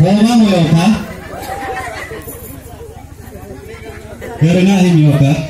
Wala ya Pak? Meron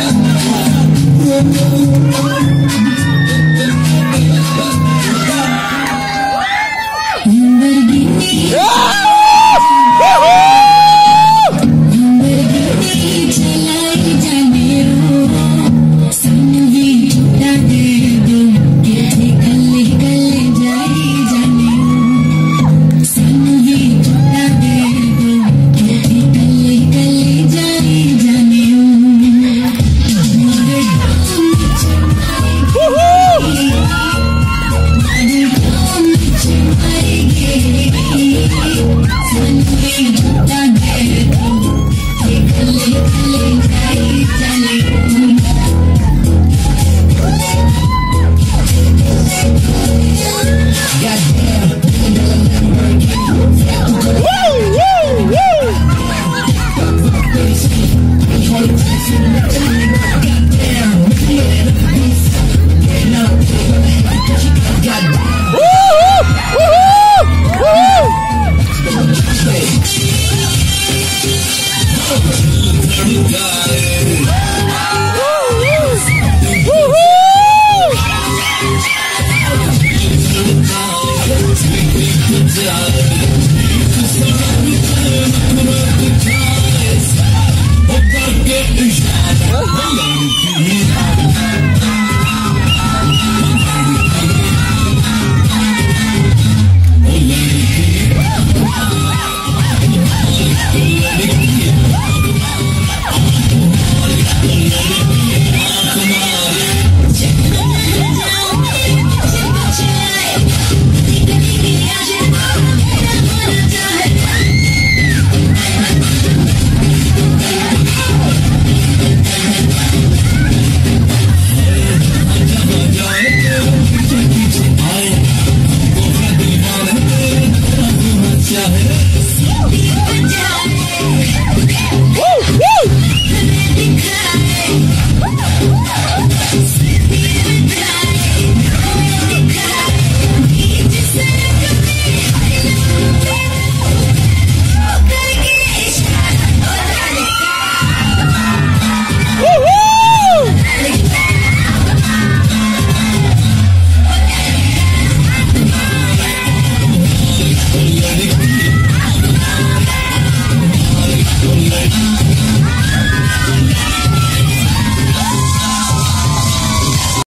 Thank you.